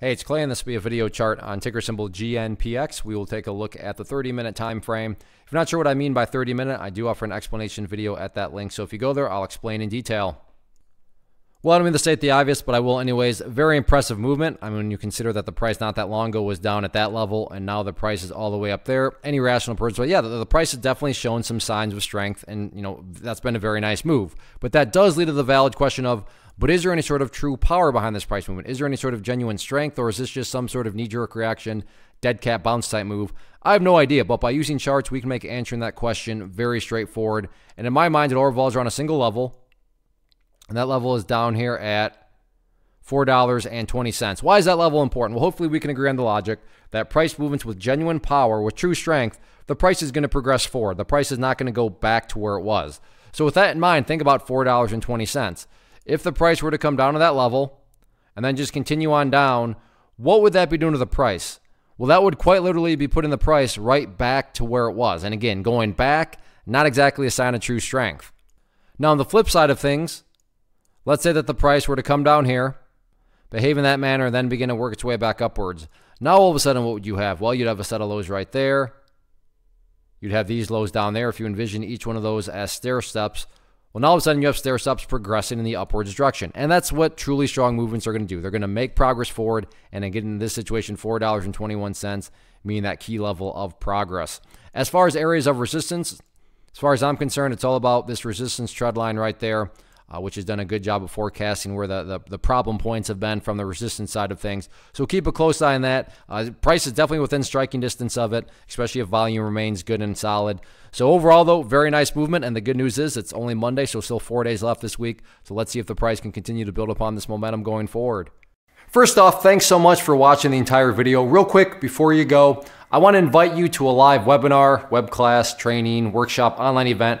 Hey, it's Clay, and this will be a video chart on ticker symbol GNPX. We will take a look at the 30-minute time frame. If you're not sure what I mean by 30-minute, I do offer an explanation video at that link. So if you go there, I'll explain in detail. Well, I don't mean to state the obvious, but I will anyways. Very impressive movement. I mean, when you consider that the price not that long ago was down at that level, and now the price is all the way up there. Any rational person, but yeah, the, the price has definitely shown some signs of strength, and you know that's been a very nice move. But that does lead to the valid question of but is there any sort of true power behind this price movement? Is there any sort of genuine strength, or is this just some sort of knee jerk reaction, dead cat bounce type move? I have no idea, but by using charts, we can make answering that question very straightforward. And in my mind, it all revolves around a single level, and that level is down here at $4.20. Why is that level important? Well, hopefully we can agree on the logic that price movements with genuine power, with true strength, the price is going to progress forward. The price is not going to go back to where it was. So with that in mind, think about $4.20 if the price were to come down to that level and then just continue on down, what would that be doing to the price? Well, that would quite literally be putting the price right back to where it was. And again, going back, not exactly a sign of true strength. Now, on the flip side of things, let's say that the price were to come down here, behave in that manner, and then begin to work its way back upwards. Now, all of a sudden, what would you have? Well, you'd have a set of lows right there. You'd have these lows down there. If you envision each one of those as stair steps, well, now all of a sudden you have stair steps progressing in the upwards direction. And that's what truly strong movements are going to do. They're going to make progress forward. And again, in this situation, $4.21, meaning that key level of progress. As far as areas of resistance, as far as I'm concerned, it's all about this resistance trend line right there uh, which has done a good job of forecasting where the, the, the, problem points have been from the resistance side of things. So keep a close eye on that. Uh, price is definitely within striking distance of it, especially if volume remains good and solid. So overall, though, very nice movement. And the good news is it's only Monday, so still four days left this week. So let's see if the price can continue to build upon this momentum going forward. First off, thanks so much for watching the entire video. Real quick, before you go, I want to invite you to a live webinar, web class, training, workshop, online event